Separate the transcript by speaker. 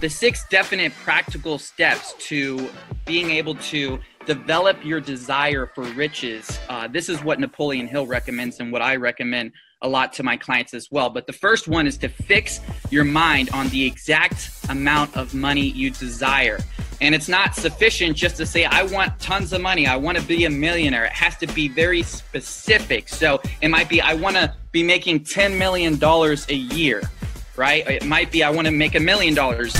Speaker 1: the six definite practical steps to being able to develop your desire for riches. Uh, this is what Napoleon Hill recommends and what I recommend a lot to my clients as well. But the first one is to fix your mind on the exact amount of money you desire. And it's not sufficient just to say, I want tons of money. I want to be a millionaire. It has to be very specific. So it might be, I want to be making $10 million a year, right? It might be, I want to make a million dollars